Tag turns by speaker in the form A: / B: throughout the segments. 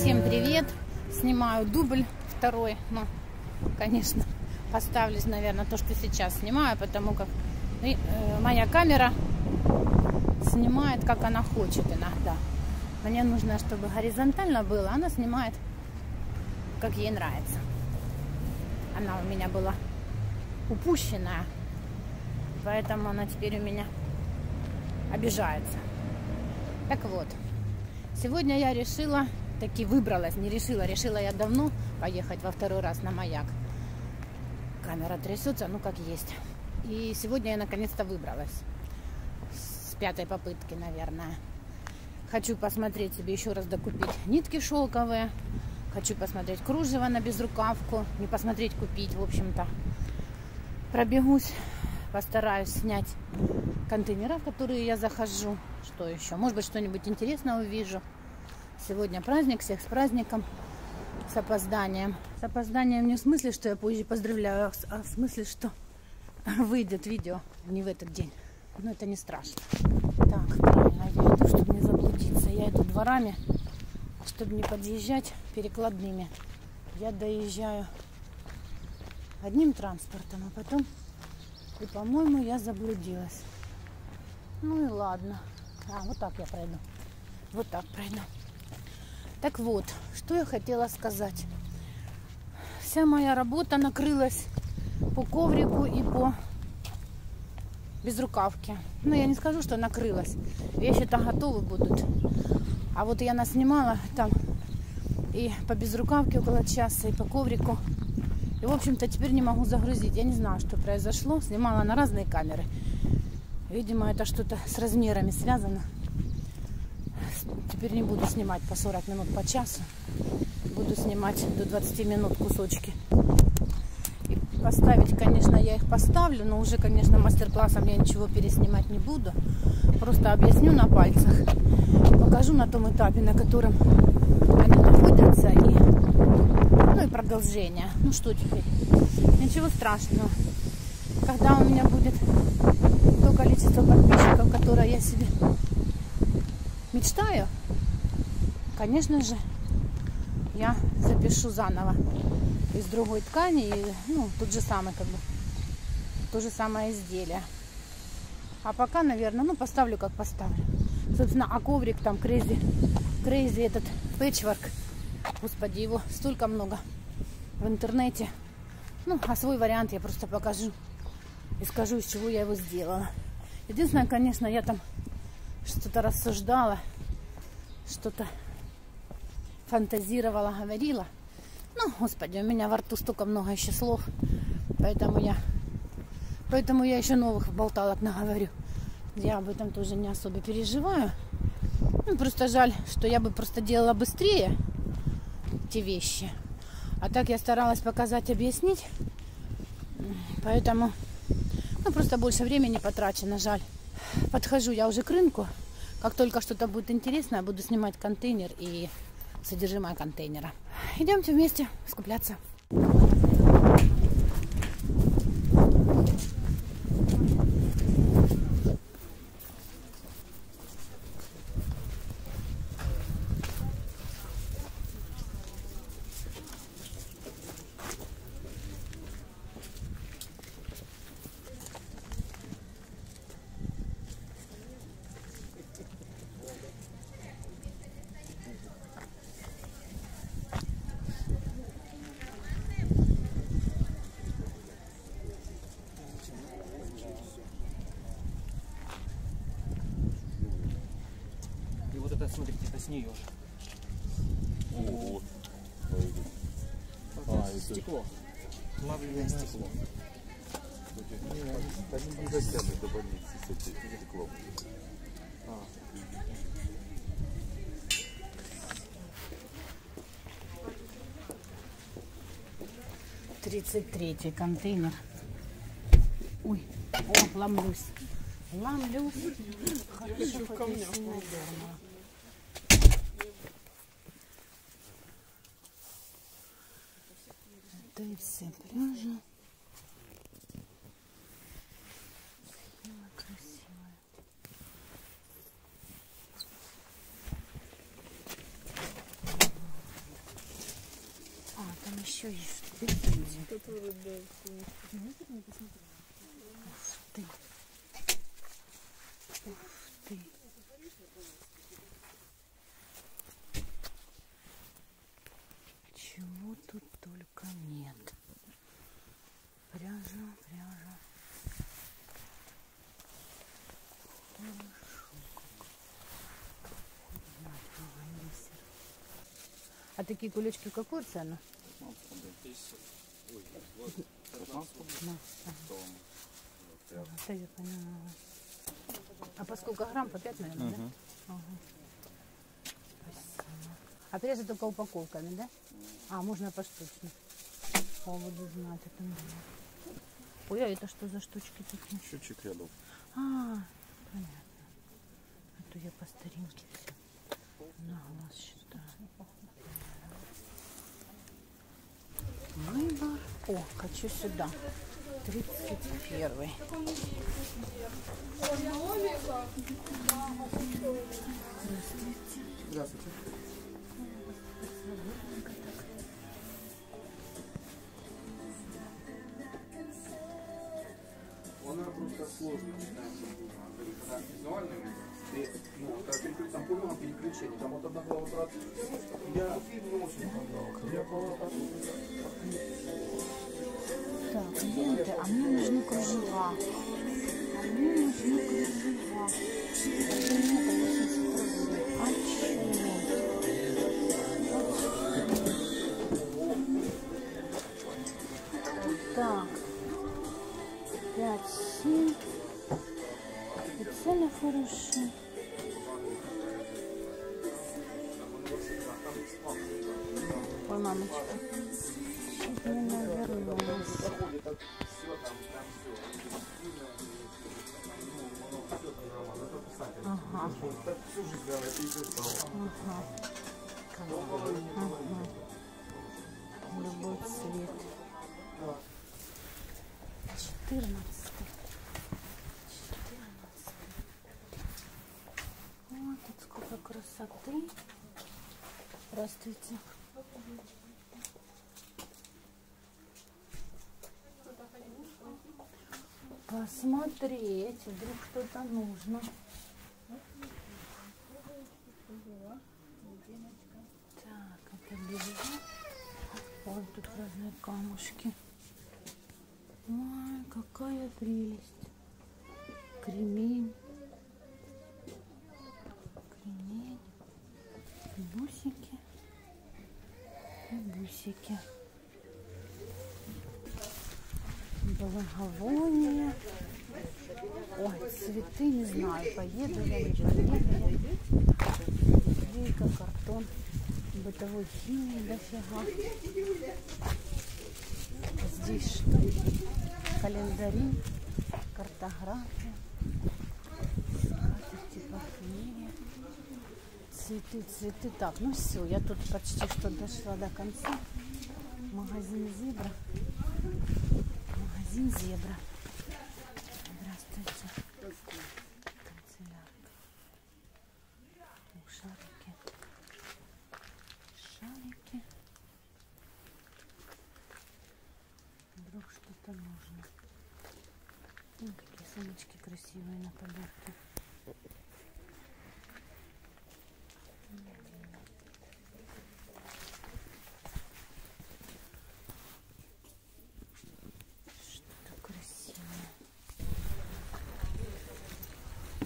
A: Всем привет! Снимаю дубль второй. Ну, конечно, поставлюсь, наверное, то, что сейчас снимаю, потому как э, моя камера снимает, как она хочет иногда. Мне нужно, чтобы горизонтально было, она снимает, как ей нравится. Она у меня была упущенная, поэтому она теперь у меня обижается. Так вот, сегодня я решила, таки выбралась, не решила, решила я давно поехать во второй раз на маяк. Камера трясется, ну как есть. И сегодня я наконец-то выбралась. С пятой попытки, наверное. Хочу посмотреть себе еще раз докупить нитки шелковые. Хочу посмотреть кружево на безрукавку. Не посмотреть, купить, в общем-то. Пробегусь, постараюсь снять контейнера, в которые я захожу. Что еще? Может быть, что-нибудь интересное увижу. Сегодня праздник, всех с праздником, с опозданием. С опозданием не в смысле, что я позже поздравляю, а в смысле, что выйдет видео не в этот день. Но это не страшно. Так, правильно, я иду, чтобы не заблудиться. Я иду дворами, чтобы не подъезжать перекладными. Я доезжаю одним транспортом, а потом и, по-моему, я заблудилась. Ну и ладно. А, вот так я пройду. Вот так пройду. Так вот, что я хотела сказать. Вся моя работа накрылась по коврику и по безрукавке. Ну, я не скажу, что накрылась. Вещи-то готовы будут. А вот я наснимала там и по безрукавке около часа, и по коврику. И, в общем-то, теперь не могу загрузить. Я не знаю, что произошло. Снимала на разные камеры. Видимо, это что-то с размерами связано. Теперь не буду снимать по 40 минут по часу. Буду снимать до 20 минут кусочки. И поставить, конечно, я их поставлю, но уже, конечно, мастер-классом я ничего переснимать не буду. Просто объясню на пальцах. Покажу на том этапе, на котором они находятся. И, ну и продолжение. Ну что теперь? Ничего страшного. Когда у меня будет то количество подписчиков, которое я себе мечтаю, конечно же, я запишу заново из другой ткани, и, ну, тот же самый, как бы, то же самое изделие. А пока, наверное, ну, поставлю, как поставлю. Собственно, а коврик там, crazy, crazy этот пэтчворк, господи, его столько много в интернете. Ну, а свой вариант я просто покажу и скажу, из чего я его сделала. Единственное, конечно, я там что-то рассуждала, что-то фантазировала, говорила. Ну, господи, у меня во рту столько много еще слов, поэтому я, поэтому я еще новых болталок наговорю. Я об этом тоже не особо переживаю. Ну, просто жаль, что я бы просто делала быстрее те вещи. А так я старалась показать, объяснить. Поэтому ну, просто больше времени потрачено, жаль. Подхожу я уже к рынку. Как только что-то будет интересное, буду снимать контейнер и содержимое контейнера. Идемте вместе скупляться.
B: Смотрите, это с нее же.
C: Вот.
B: А,
C: это-
B: стекло. Плавленное стекло.
C: Они не дотянут до больницы с этим стеклом.
B: А.
A: Тридцать третий контейнер. Ой, о, ломлюсь. Ломлюсь. Хорошо, хоть сильно дернула. все пляжа. Схема красивая. А, там еще есть. Тут вроде. Тут. Такие кулечки какую цену?
C: 15 рублей.
A: На, ага. Ага, да, я поняла. А по сколько грамм? По 5, наверное, да? Ага. Спасибо. А прежде только упаковками, да? А, можно поштучно. О, буду знать, это надо. Ой, а это что за штучки такие?
C: Счетчик рядом.
A: А, понятно. А то я по старинке все на глаз считаю. Выбор. О, хочу сюда. 31.
B: Здравствуйте. Она просто сложно читать. Визуально, ну, там переключение, там вот одна была
A: Так, ленты, а мне нужны кружева. Цвет. Четырнадцатый. Четырнадцатый. Вот тут сколько красоты. Здравствуйте. Посмотреть, вдруг что-то нужно. Так, это белье. Ой, тут разные камушки. Ой, какая прелесть. Кремень. Кремень. Бусики. И бусики. Благовония. Ой, цветы, не знаю, поеду я, не поеду я. Клейка, картон, бытовой химии дофига. Здесь что? Календари, картография, скатерти, парфюмерия, цветы, цветы. Так, ну все, я тут почти что дошла до конца. Магазин Зебра. Магазин Зебра. Здравствуйте. Канцелярка. О, шарики. Шарики. Вдруг что-то нужно. Ой, какие сумочки красивые на подарки. Что-то красивое.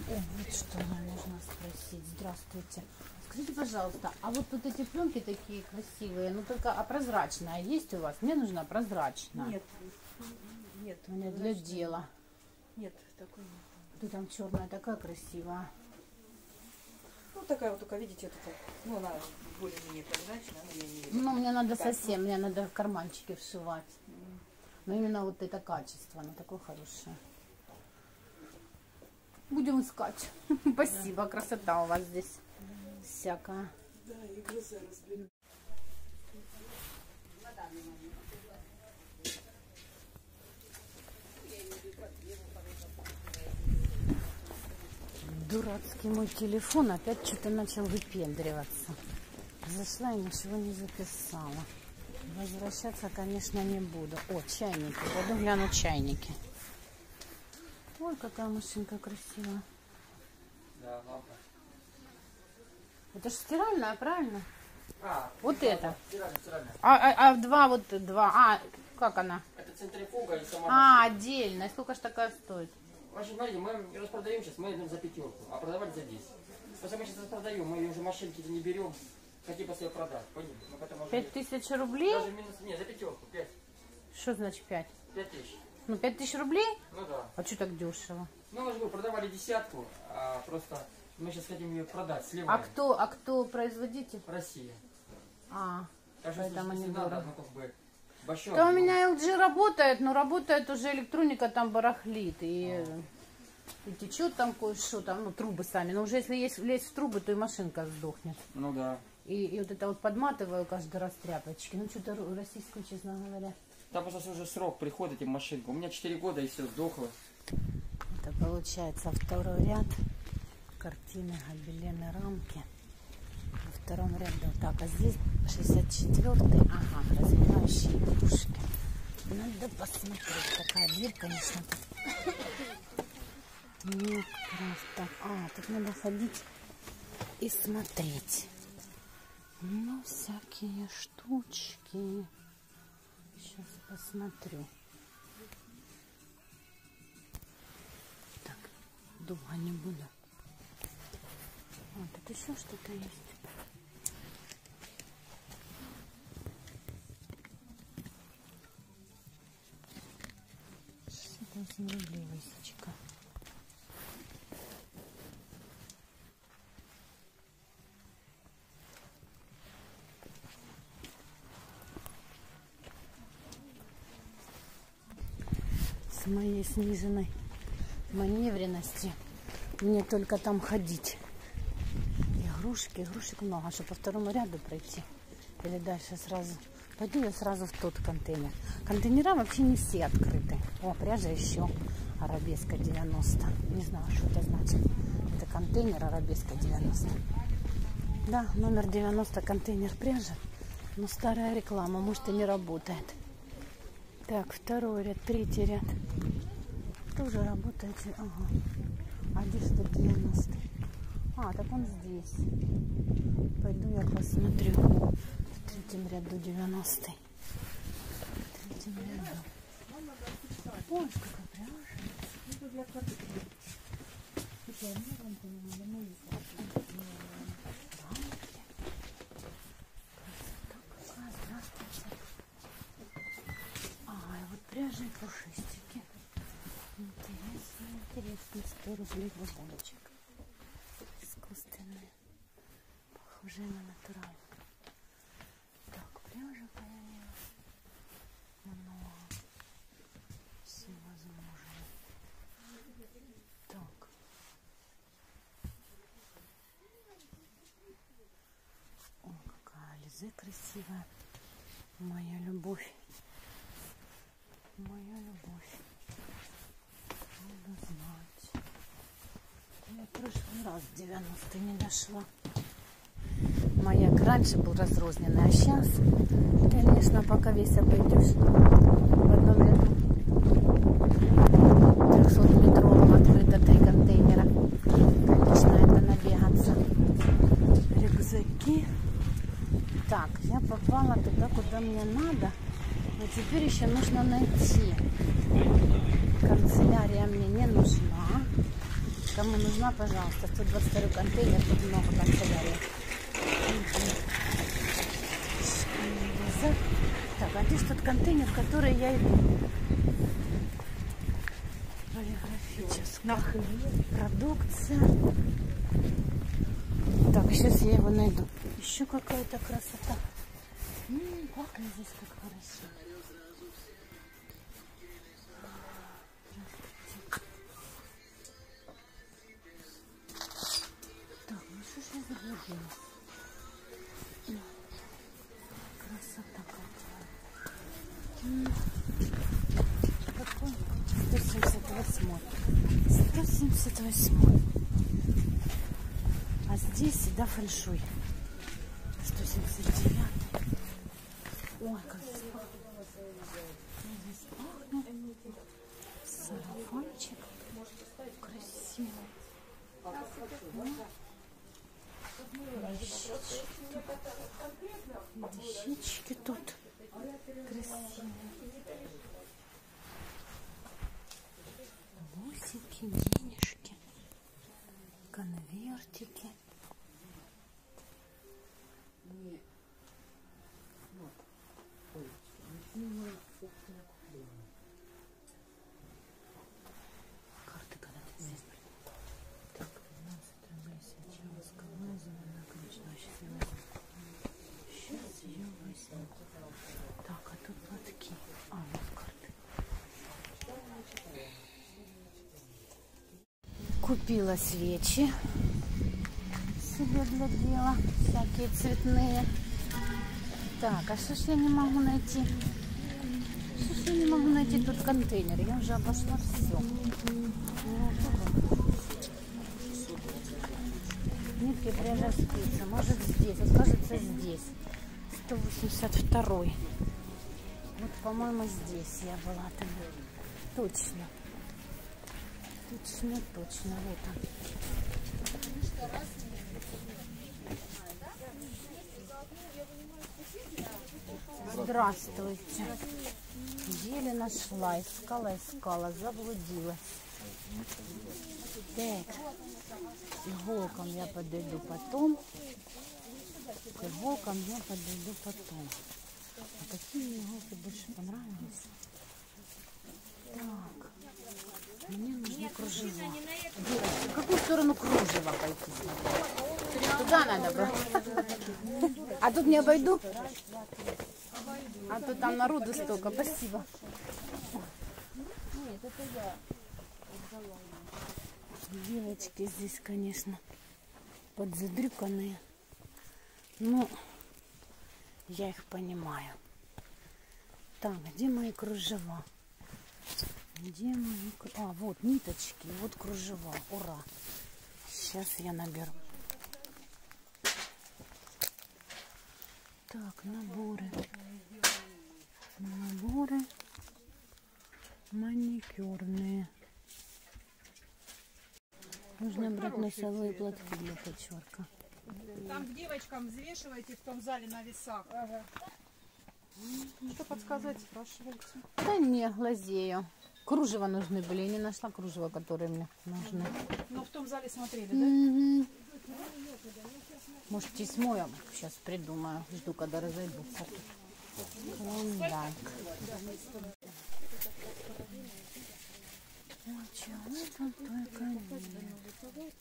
A: О, вот что мне нужно спросить. Здравствуйте. Скажите, пожалуйста, а вот тут эти пленки такие красивые, ну только, а прозрачная есть у вас? Мне нужна прозрачная.
D: Нет, нет,
A: У меня для дела.
D: Нет, такой нет.
A: Ты там черная такая красивая.
D: Ну, такая вот только, видите, вот это, ну, она более-менее прозрачная, но я не вижу.
A: Ну, мне надо
D: Так,
A: совсем, мне надо в карманчики вшивать. Но именно вот это качество, оно такое хорошее. Будем искать. Спасибо, красота у вас здесь всякая. Дурацкий мой телефон опять что-то начал выпендриваться. Зашла и ничего не записала. Возвращаться, конечно, не буду. О, чайники. Пойду гляну чайники. Ой, какая машинка красивая.
C: Да, ладно.
A: Это же стиральная, правильно?
C: А,
A: Вот это.
C: стиральная, стиральная.
A: А, а, а два вот два. А, как она?
C: Это центрифуга и сама
A: А, отдельно. Сколько ж такая стоит?
C: В общем, смотрите, мы распродаем сейчас, мы идем за пятерку, а продавали за 10. Просто мы сейчас распродаем, мы ее уже машинки не берем, хотим просто ее продать, поняли? Мы потом уже-
A: Пять тысяч рублей?
C: Даже минус, не, за пятерку, пять,
A: Что значит пять?
C: пять тысяч.
A: Ну, пять тысяч рублей?
C: Ну да.
A: А что так дешево?
C: Ну, мы же продавали десятку, а просто мы сейчас хотим ее продать,
A: А
C: сливаем.
A: кто, а кто производитель?
C: Россия.
A: А,
C: Так что,
A: Поэтому недорого.
C: надо, ну, как бы, большой.
A: да у меня LG работает, но работает уже электроника там барахлит. И, и течет там кое-что, там, ну, трубы сами. Но уже если есть лезть в трубы, то и машинка сдохнет.
C: Ну да.
A: И, и вот это вот подматываю каждый раз тряпочки. Ну, что-то российскую, честно говоря.
C: Там просто уже срок приходит этим машинкам. У меня 4 года и все, сдохло.
A: Это получается второй ряд картины гобелены рамки. Во втором ряду. Так, а здесь 64-й. Ага, развивающие игрушки. Надо посмотреть. Такая дверь, конечно, тут. Не просто. А, тут надо ходить и смотреть. Ну, всякие штучки. Посмотрю. Так, долго не буду. Вот, тут еще что-то есть. Шестьдесят восемь рублей высечка. С моей сниженной маневренности мне только там ходить. Игрушки, игрушек много, чтобы по второму ряду пройти. Или дальше сразу. Пойду я сразу в тот контейнер. Контейнера вообще не все открыты. О, пряжа еще. Арабеска 90. Не знаю, что это значит. Это контейнер Арабеска 90. Да, номер 90 контейнер пряжи. Но старая реклама, может и не работает. Так, второй ряд, третий ряд. Тоже работает. Ага. А где 190? А, так он здесь. Пойду я посмотрю. В третьем ряду 90. В третьем ряду. Ой, сколько пряжи. Красота какая, здравствуйте. Ай, вот пряжи и пушистики. 100 рублей бабочек. Искусственные. Похожие на натуральные. Так, пряжа появилась. Много. Всевозможные. Так. О, какая Ализе красивая. Моя любовь. Моя любовь. Надо знать. Я в прошлый раз 90 не дошла. Маяк раньше был разрозненный, а сейчас, конечно, пока весь обойдешь в одном ряду 300-метровом открыто три контейнера. Конечно, это набегаться. Рюкзаки. Так, я попала туда, куда мне надо. Но теперь еще нужно найти. Канцелярия мне не нужна. Кому нужна, пожалуйста, 122 контейнер, тут много канцелярий. Рюкзак. Так, а здесь тот контейнер, в который я иду. Продукция. Так, сейчас я его найду. Еще какая-то красота. М, пахнет здесь как хорошо. М, Красота какая. Какой? 178. 178. А здесь всегда фэншуй. 179. Ой, как. Здесь пахнет. Сарафанчик. Красивый. Вещички. Тут красивые. Бусики, денежки, конвертики. Карты когда ты здесь Так, 12 рублей сейчас, Камазина, наконечная счастливая. Сейчас ее возьму. Так, а тут платки. А, вот карты. Купила свечи себе для дела, всякие цветные. Так, а что ж я не могу найти? Что ж я не могу найти тут контейнер? Я уже обошла все. Нитки пряжа спицы. Может здесь. Вот кажется здесь. 182. Вот, по-моему, здесь я была там. Точно. Точно, точно. Вот он. Здравствуйте. Еле нашла, искала, искала, заблудилась. Так, иголкам я подойду потом. К иголкам я подойду потом. А какие иголки больше понравились? Так, мне нужны кружева. Девочки, в какую сторону кружева пойти? Туда надо брать. А тут не обойду? А то там народу столько. Спасибо. Девочки здесь, конечно, подзадрюканные. Но я их понимаю. Так, где мои кружева? Где мои А, вот ниточки, вот кружева. Ура! Сейчас я наберу. Так, наборы. Наборы маникюрные. Нужно брать носовые платки для почерка.
E: Там к девочкам взвешивайте в том зале на весах. Что подсказать, спрашивайте.
A: Да не, глазею. Кружева нужны были. Я не нашла кружева, которые мне нужны.
E: Но в том зале смотрели, да?
A: Мгм. Может, тесьму сейчас придумаю. Жду, когда разойдутся. Клондайк. Ой, чего там только нет.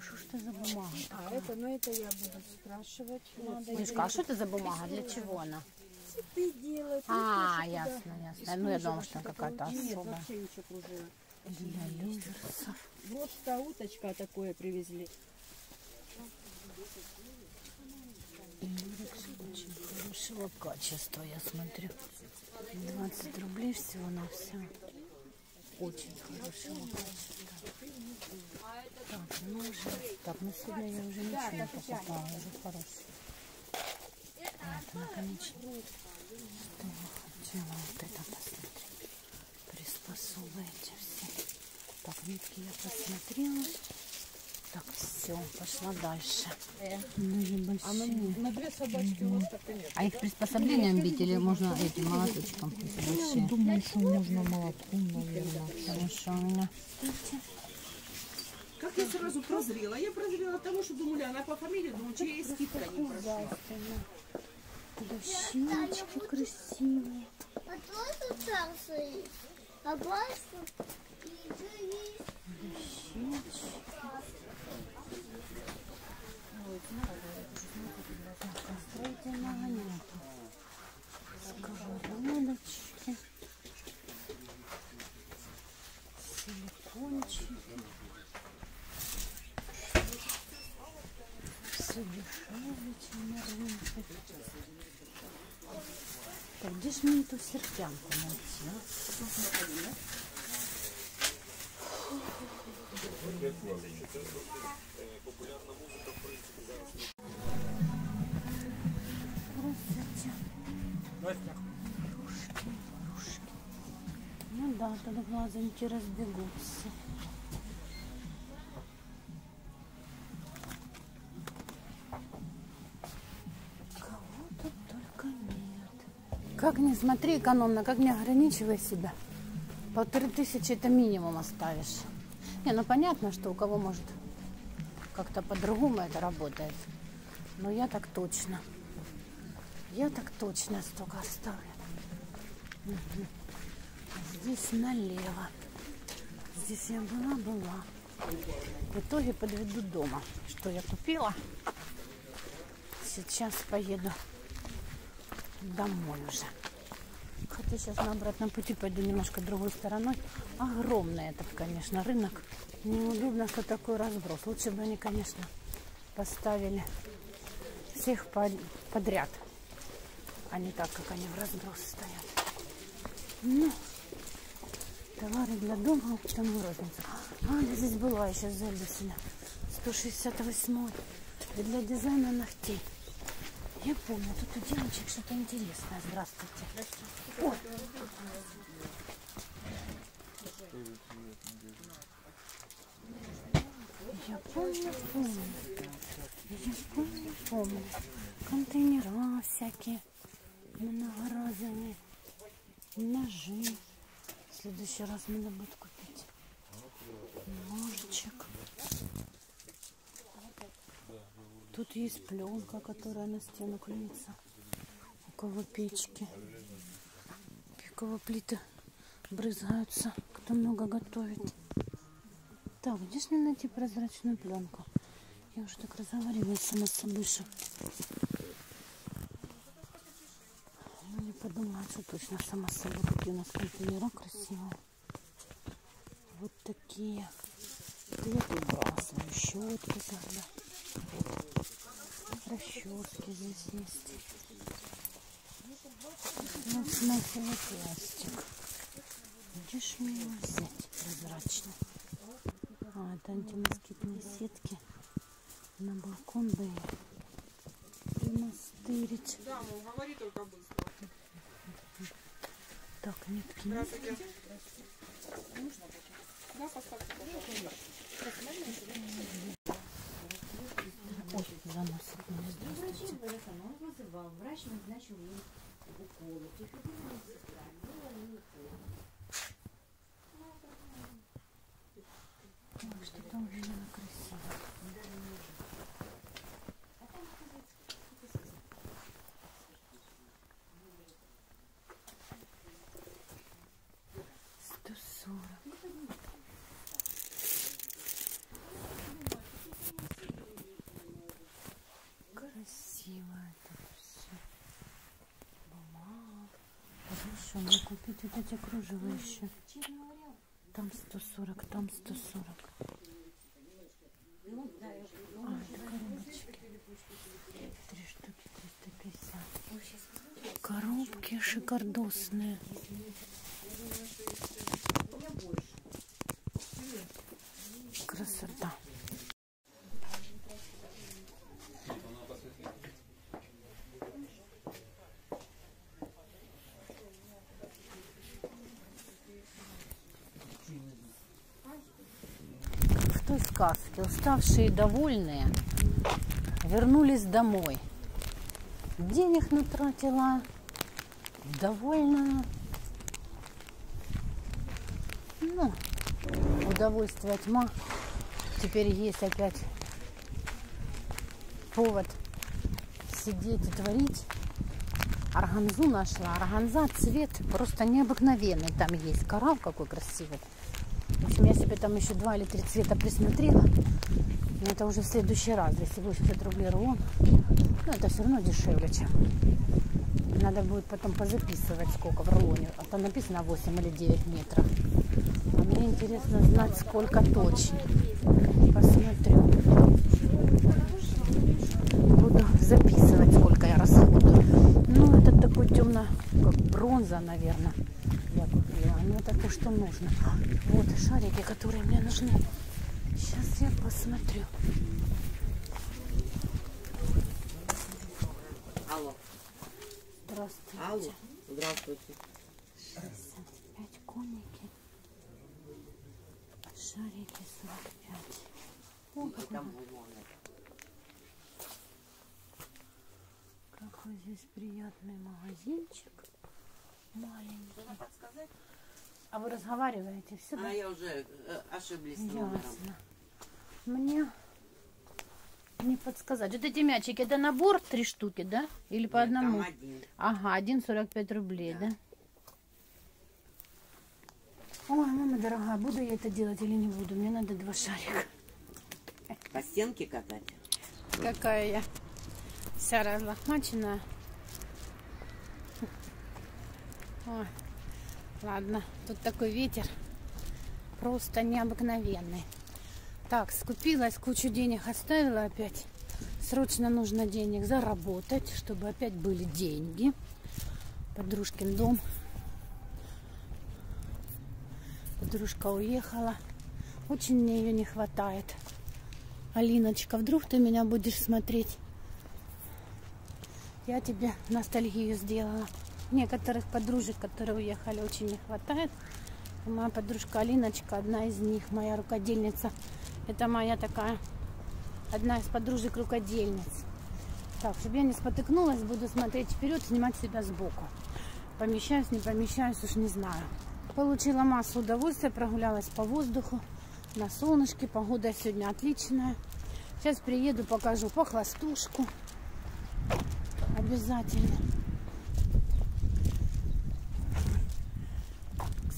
A: Что ж это за бумага?
F: А это, ну это я буду спрашивать.
A: Мишка, а что это за бумага? Для чего она?
F: Цветы делать.
A: А, ясно, ясно. Ну, я думала, что какая-то
F: Нет,
A: особая.
F: вообще ничего кружева.
A: Для лузерсов.
F: Просто уточка такое привезли.
A: Очень хорошего качества, я смотрю. 20 рублей всего на все. Очень хорошего качества. Так, ну уже. Так, ну сегодня я уже ничего не покупала, уже хороший. Что я хотела вот это посмотреть. Приспособы эти все. Так, нитки я посмотрела. Так, все, пошла дальше. Ножи большие.
E: На две собачки у вас так и нет.
A: А их приспособлением бить или можно этим молоточком? большие?
F: Думаю, что можно молотком, наверное.
A: Хорошо, у меня.
E: Как я сразу прозрела? Я прозрела от того, что думали, она по фамилии, чья есть скидка не прошла.
A: Дощечки красивые.
G: А тоже там стоит. А башня еще есть.
A: Дощечки. Так, а строительного нету. Сковородочки. Силикончики. Все дешевле, чем на рынке. Так, где ж мне эту сердянку найти? а? Ну да, тогда глазоньки разбегутся. Смотри экономно, как не ограничивай себя. Полторы тысячи это минимум оставишь. Не, ну понятно, что у кого может как-то по-другому это работает. Но я так точно. Я так точно столько оставлю. Здесь налево. Здесь я была, была. В итоге подведу дома. Что я купила? Сейчас поеду домой уже. Хотя сейчас на обратном пути пойду немножко другой стороной. Огромный этот, конечно, рынок. Неудобно, что такой разброс. Лучше бы они, конечно, поставили всех по- подряд, а не так, как они в разброс стоят. Ну, товары для дома, там розница. А, я здесь была, сейчас зайду сюда. 168 И для дизайна ногтей. Я помню, тут у девочек что-то интересное. Здравствуйте. О, Я помню, помню. Я помню, помню. Контейнера всякие. Многоразовые. Ножи. В следующий раз надо будет купить. Тут есть пленка, которая на стену клеится. У кого печки. У кого плиты брызгаются, кто много готовит. Так, где ж мне найти прозрачную пленку? Я уже так разговариваю сама с собой, что... Ну, не подумала, что точно сама с собой. Какие у нас контейнера красивые. Вот такие. Я тут свою щетку тогда. Расчески здесь есть. Ну, смысл пластик. Ж мне его взять прозрачно? А, это антимоскитные сетки на балкон бы и настырить.
E: Да, мол, говори только быстро.
A: Так, нитки нет.
E: Да, поставьте, пожалуйста.
A: Заносит меня. Здравствуйте.
F: Он вызывал, врач назначил ей уколы. Приходила медсестра, было ей укол.
A: Ой, Что-то у меня красиво. Сто сорок. Красиво это все. Бумага. Мне купить вот эти кружева еще. Там 140, там 140. А, это коробочки. Три штуки 350. Коробки шикардосные. Красота. в той сказке уставшие и довольные вернулись домой. Денег натратила, довольная. Ну, удовольствие тьма. Теперь есть опять повод сидеть и творить. Органзу нашла. Органза цвет просто необыкновенный. Там есть коралл какой красивый. В общем, я себе там еще два или три цвета присмотрела. Но это уже в следующий раз. 280 рублей рулон. Но это все равно дешевле, чем. Надо будет потом позаписывать, сколько в рулоне. А то написано 8 или 9 метров. А мне интересно знать, сколько точно. Посмотрю. Буду записывать, сколько я расходую. Ну, это такой темно, как бронза, наверное, Ну, это то, что нужно. Вот шарики, которые мне нужны. Сейчас я посмотрю.
C: Алло.
A: Здравствуйте.
H: Алло, здравствуйте.
A: 65 коники. Шарики 45. О, какой, какой здесь приятный магазинчик. Маленький. А вы разговариваете все,
H: А я уже э, ошиблись номером.
A: Ясно. Мне не подсказать. Вот эти мячики, это набор три штуки, да? Или по
H: Нет,
A: одному?
H: Там один.
A: Ага, один 45 рублей, да.
H: Да.
A: Ой, мама дорогая, буду я это делать или не буду? Мне надо два шарика.
H: По стенке катать?
A: Какая я вся разлохмаченная. Ой, ладно, тут такой ветер просто необыкновенный. Так, скупилась, кучу денег оставила опять. Срочно нужно денег заработать, чтобы опять были деньги. Подружкин дом. Подружка уехала. Очень мне ее не хватает. Алиночка, вдруг ты меня будешь смотреть? Я тебе ностальгию сделала. Некоторых подружек, которые уехали, очень не хватает. Моя подружка Алиночка, одна из них, моя рукодельница. Это моя такая, одна из подружек рукодельниц. Так, чтобы я не спотыкнулась, буду смотреть вперед, снимать себя сбоку. Помещаюсь, не помещаюсь, уж не знаю. Получила массу удовольствия, прогулялась по воздуху, на солнышке. Погода сегодня отличная. Сейчас приеду, покажу похластушку. Обязательно.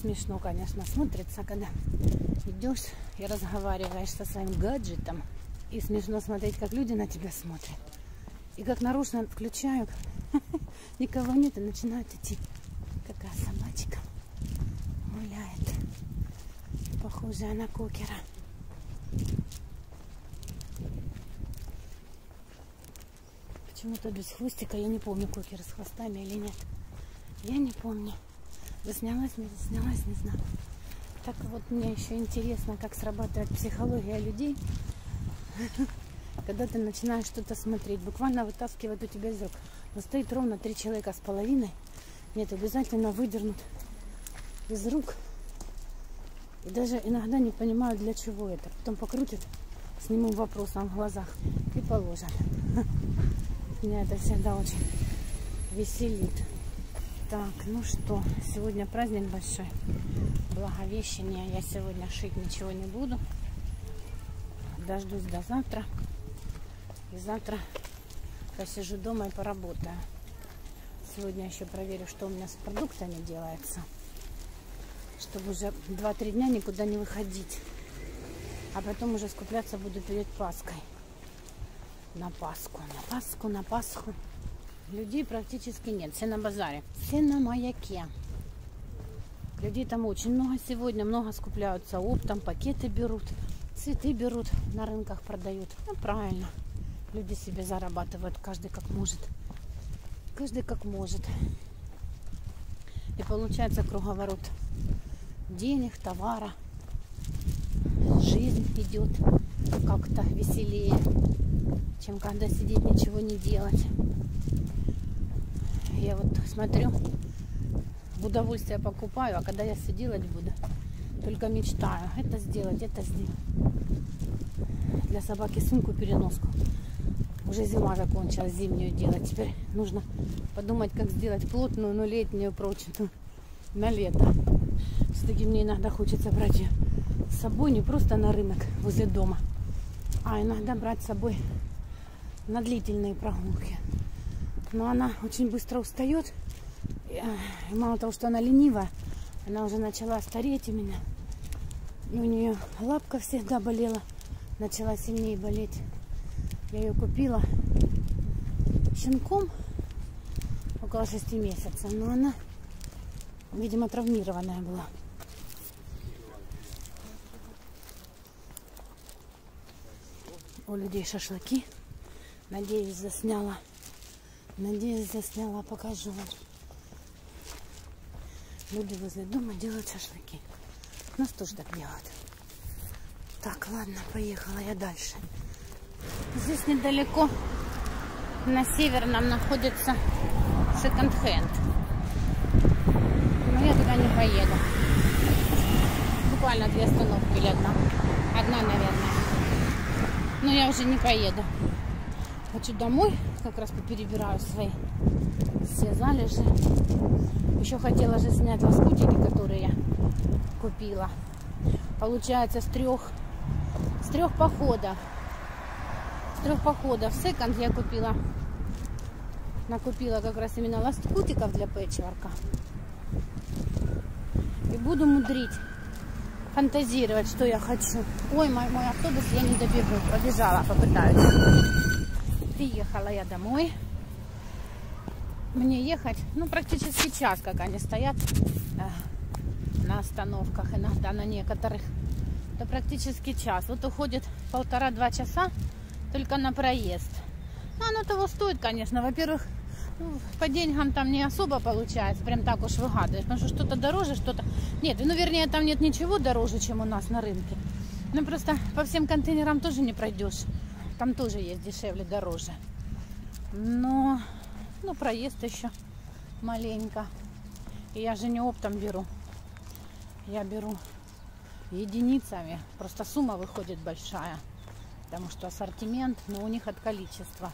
A: Смешно, конечно, смотрится, когда идешь и разговариваешь со своим гаджетом. И смешно смотреть, как люди на тебя смотрят. И как нарочно включаю, никого нет, и начинают идти. Какая собачка гуляет. Похожая на кокера. Почему-то без хвостика. Я не помню, кокер с хвостами или нет. Я не помню. Заснялась, не заснялась, не знаю. Так вот, мне еще интересно, как срабатывает психология людей, когда ты начинаешь что-то смотреть. Буквально вытаскивает у тебя из рук. Но стоит ровно три человека с половиной. Нет, обязательно выдернут из рук. И даже иногда не понимаю, для чего это. Потом покрутят с немым вопросом в глазах и положат. Меня это всегда очень веселит. Так, ну что, сегодня праздник большой. Благовещение. Я сегодня шить ничего не буду. Дождусь до завтра. И завтра посижу дома и поработаю. Сегодня еще проверю, что у меня с продуктами делается. Чтобы уже 2-3 дня никуда не выходить. А потом уже скупляться буду перед Паской. На Пасху, на Пасху, на Пасху. Людей практически нет. Все на базаре. Все на маяке. Людей там очень много сегодня. Много скупляются оптом, пакеты берут. Цветы берут, на рынках продают. Ну, правильно. Люди себе зарабатывают, каждый как может. Каждый как может. И получается круговорот денег, товара. Жизнь идет как-то веселее, чем когда сидеть ничего не делать. Я вот смотрю, в удовольствие покупаю, а когда я все делать буду, только мечтаю. Это сделать, это сделать. Для собаки сумку переноску. Уже зима закончилась, зимнюю делать. Теперь нужно подумать, как сделать плотную, но летнюю, прочную на лето. Все-таки мне иногда хочется брать ее с собой не просто на рынок возле дома, а иногда брать с собой на длительные прогулки. Но она очень быстро устает. И мало того, что она ленивая, она уже начала стареть у меня. И у нее лапка всегда болела, начала сильнее болеть. Я ее купила щенком около шести месяцев, но она, видимо, травмированная была. У людей шашлыки. Надеюсь, засняла. Надеюсь, засняла, покажу. Люди возле дома делают шашлыки. У нас тоже так делают. Так, ладно, поехала я дальше. Здесь недалеко на северном находится секонд-хенд. Но я туда не поеду. Буквально две остановки или одна. Одна, наверное. Но я уже не поеду. Хочу домой, как раз поперебираю свои все залежи. Еще хотела же снять лоскутики, которые я купила. Получается с трех с трех походов. С трех походов. Секонд я купила. Накупила как раз именно лоскутиков для пэтчворка. И буду мудрить. Фантазировать, что я хочу. Ой, мой, мой автобус я не добегу. Побежала, попытаюсь. Приехала я домой. Мне ехать, ну, практически час, как они стоят э, на остановках, иногда на некоторых. Это практически час. Вот уходит полтора-два часа только на проезд. Ну, оно того стоит, конечно. Во-первых, ну, по деньгам там не особо получается, прям так уж выгадываешь, потому что что-то дороже, что-то... Нет, ну, вернее, там нет ничего дороже, чем у нас на рынке. Ну, просто по всем контейнерам тоже не пройдешь. Там тоже есть дешевле, дороже. Но, ну, проезд еще маленько. И я же не оптом беру. Я беру единицами. Просто сумма выходит большая. Потому что ассортимент, но у них от количества.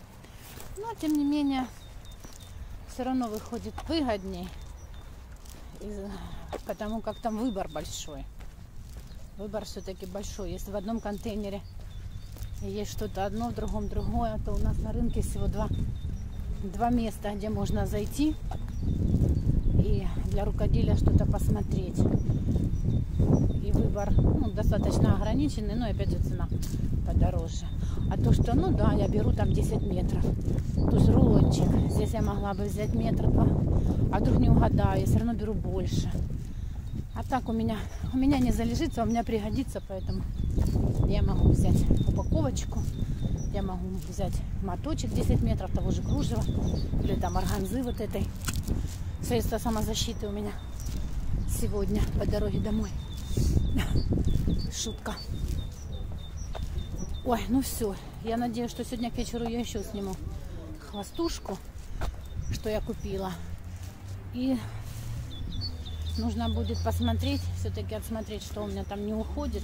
A: Но, тем не менее, все равно выходит выгодней. Потому как там выбор большой. Выбор все-таки большой. Если в одном контейнере есть что-то одно, в другом другое, то у нас на рынке всего два, два места, где можно зайти и для рукоделия что-то посмотреть. И выбор ну, достаточно ограниченный, но опять же цена подороже. А то, что, ну да, я беру там 10 метров. То есть рулончик. Здесь я могла бы взять метр два. А вдруг не угадаю, я все равно беру больше. А так у меня, у меня не залежится, у меня пригодится, поэтому я могу взять упаковочку. Я могу взять моточек 10 метров того же кружева. Или там органзы вот этой. Средство самозащиты у меня сегодня по дороге домой. Шутка. Ой, ну все. Я надеюсь, что сегодня к вечеру я еще сниму хвостушку, что я купила. И нужно будет посмотреть, все-таки отсмотреть, что у меня там не уходит.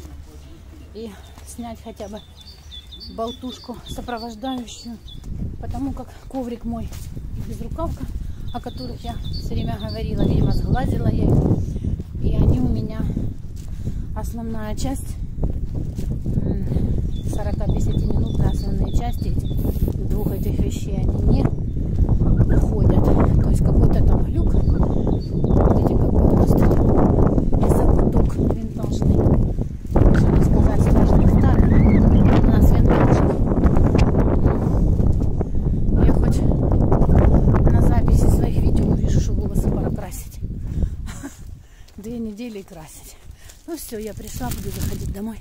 A: И снять хотя бы болтушку сопровождающую. Потому как коврик мой и безрукавка, о которых я все время говорила, видимо, сглазила я их. И они у меня основная часть 40-50 минутные основные части этих, двух этих вещей они не уходят. То есть какой-то там люк, видите, какой просто закуток винтажный. Чтобы сказать страшных старый, у нас винтажный. Я хоть на записи своих видео увижу, что волосы пора красить. Две недели и красить. Ну все, я пришла, буду заходить домой.